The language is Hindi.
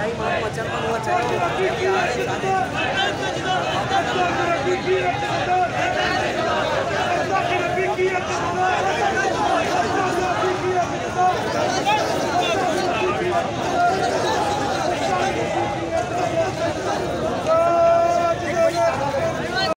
नहीं मानो बचन हुआ चाहिए